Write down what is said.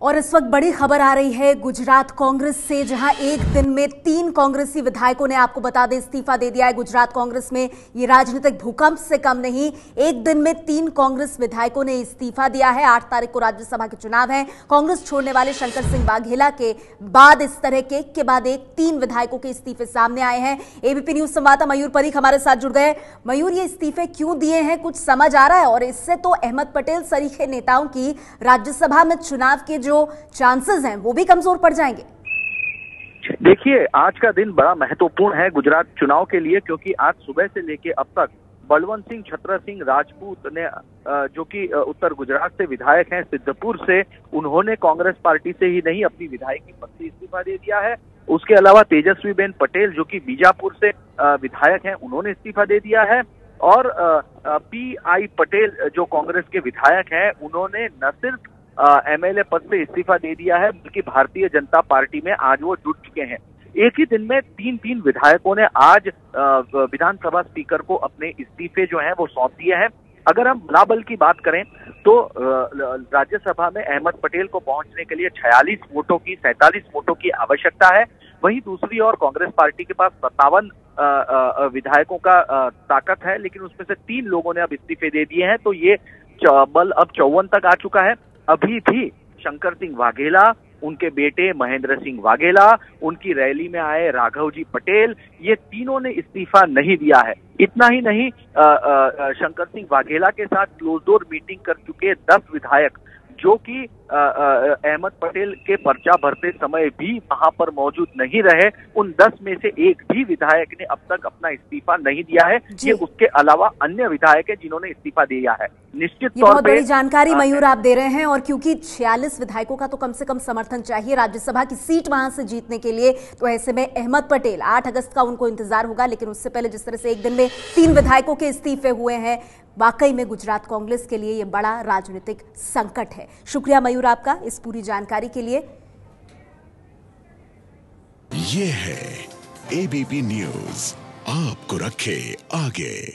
और इस वक्त बड़ी खबर आ रही है गुजरात कांग्रेस से, जहाँ एक दिन में तीन कांग्रेसी विधायकों ने आपको बता दें, इस्तीफा दे दिया है गुजरात कांग्रेस में। ये राजनीतिक भूकंप से कम नहीं, एक दिन में तीन कांग्रेस विधायकों ने इस्तीफा दिया है। आठ तारीख को राज्यसभा के चुनाव है। कांग्रेस छोड़ने वाले शंकर सिंह बाघेला के बाद इस तरह के एक के बाद एक तीन विधायकों के इस्तीफे सामने आए हैं। एबीपी न्यूज़ संवाददाता मयूर परीख हमारे साथ जुड़ गए। मयूर, ये इस्तीफे क्यों दिए हैं? कुछ समझ आ रहा है? और इससे तो अहमद पटेल सरीखे नेताओं की राज्यसभा में चुनाव के जो चांसेस हैं, वो भी कमज़ोर पड़ जाएँगे। देखिए, आज का दिन बड़ा महत्वपूर्ण है गुजरात चुनाव के लिए, क्योंकि आज सुबह से लेके अब तक बलवंत सिंह, छत्र सिंह, राजपूत ने जो कि उत्तर गुजरात से विधायक हैं, सिद्धपुर से, उन्होंने कांग्रेस पार्टी से ही नहीं अपनी विधायक पद से इस्तीफा दे दिया है। उसके अलावा तेजस्वी बेन पटेल, जो कि बीजापुर से विधायक हैं, उन्होंने इस्तीफा दे दिया है। और पी आई पटेल, जो कांग्रेस के विधायक हैं, उन्होंने न सिर्फ़ एमएलए पद से इस्तीफा दे दिया है, बल्कि भारतीय जनता पार्टी में आज वो जुट चुके हैं। एक ही दिन में तीन तीन विधायकों ने आज विधानसभा स्पीकर को अपने इस्तीफे जो हैं वो सौंप दिए हैं। अगर हम बलाबल की बात करें तो राज्यसभा में अहमद पटेल को पहुँचने के लिए 46 वोटों की 47 वोटों की आवश्यकता है। वहीं दूसरी ओर कांग्रेस पार्टी के पास सत्तावन विधायकों का ताकत है, लेकिन उसमें से तीन लोगों ने अब इस्तीफे दे दिए हैं तो ये बल अब चौवन तक आ चुका है। अभी भी शंकर सिंह वाघेला उनके बेटे महेंद्र सिंह वाघेला उनकी रैली में आए राघव जी पटेल ये तीनों ने इस्तीफा नहीं दिया है। इतना ही नहीं आ, आ, शंकर सिंह वाघेला के साथ क्लोज डोर मीटिंग कर चुके दस विधायक जो कि अहमद पटेल के पर्चा भरते समय भी वहाँ पर मौजूद नहीं रहे। उन दस में से एक भी विधायक ने अब तक अपना इस्तीफा नहीं दिया है। ये उसके अलावा अन्य विधायक है जिन्होंने इस्तीफा दिया है। निश्चित तौर पर बड़ी जानकारी मयूर आप दे रहे हैं और क्योंकि छियालीस विधायकों का तो कम से कम समर्थन चाहिए राज्यसभा की सीट वहाँ से जीतने के लिए तो ऐसे में अहमद पटेल आठ अगस्त का उनको इंतज़ार होगा लेकिन उससे पहले जिस तरह से एक दिन में तीन विधायकों के इस्तीफे हुए हैं वाकई में गुजरात कांग्रेस के लिए ये बड़ा राजनीतिक संकट है। शुक्रिया मयूर आपका इस पूरी जानकारी के लिए। ये है एबीपी न्यूज़ आपको रखे आगे।